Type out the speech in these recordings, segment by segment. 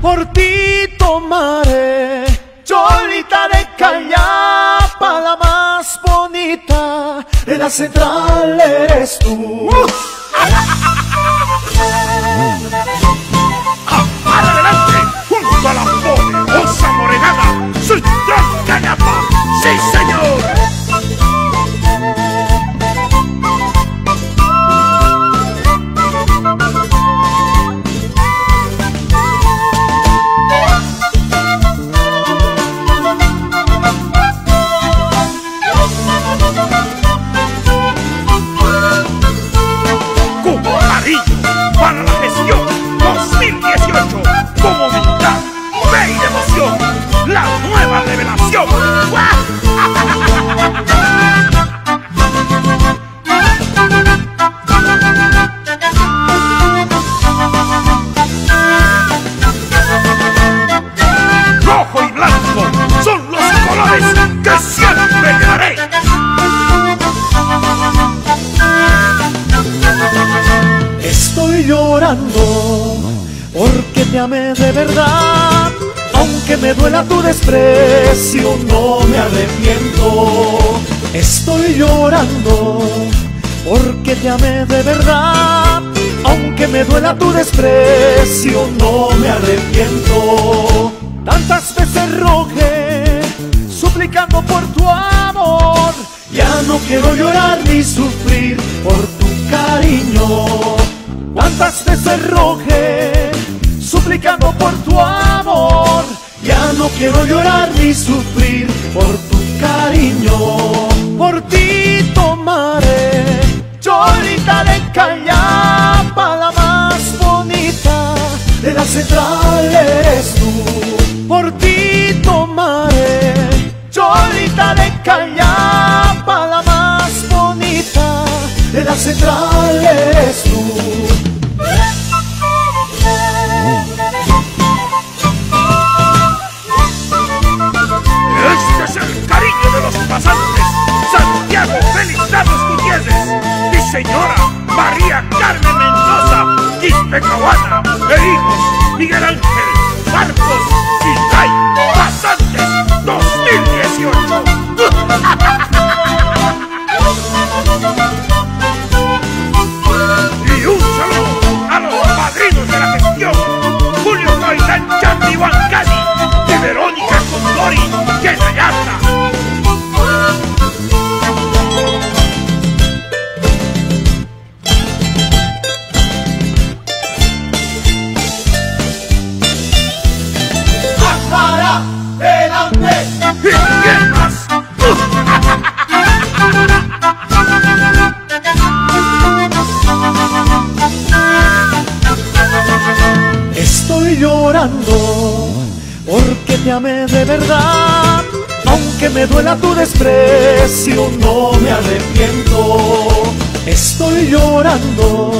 por ti tomaré. Cholita de Callapa, la más bonita de la central eres tú. Porque te amé de verdad. Aunque me duela tu desprecio, no me arrepiento. Estoy llorando porque te amé de verdad. Aunque me duela tu desprecio, no me arrepiento. Tantas veces rogué, suplicando por tu amor. Ya no quiero llorar ni sufrir por tu cariño. Cuántas veces rogué, suplicando por tu amor. Ya no quiero llorar ni sufrir por tu cariño. Por ti tomaré Cholita de Callapa, la más bonita de la central eres tú. Por ti tomaré Cholita de Callapa, pasantes. Santiago Félix Dados Gutiérrez y señora María Carmen Mendoza Quispecahuana e hijos Miguel Ángel Marcos y Tay Pasantes 2018. Y un saludo a los padrinos de la gestión, Julio Roldán Chandi Huancani y Verónica Condori Yenayata. Para porque te amé de verdad. Aunque me duela tu desprecio, no me arrepiento. Estoy llorando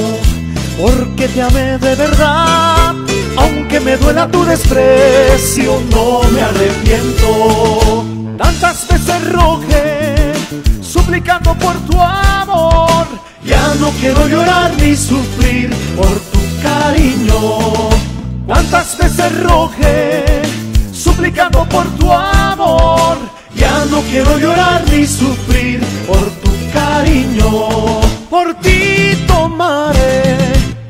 porque te amé de verdad. Aunque me duela tu desprecio, no me arrepiento. Tantas veces rogué, suplicando por tu amor. Ya no quiero llorar ni sufrir por tu. Cuántas veces suplicando por tu amor. Ya no quiero llorar ni sufrir por tu cariño. Por ti tomaré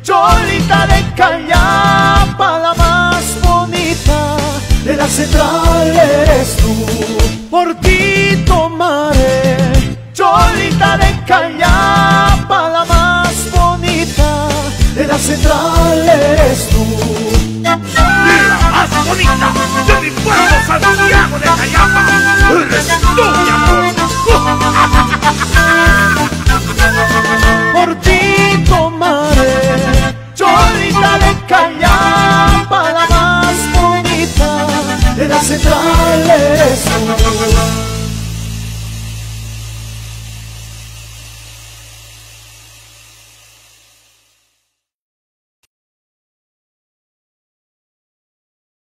Cholita de Callapa, la más bonita de la central eres tú. Por ti tomaré Cholita bonita de mi pueblo Santiago de Callapa.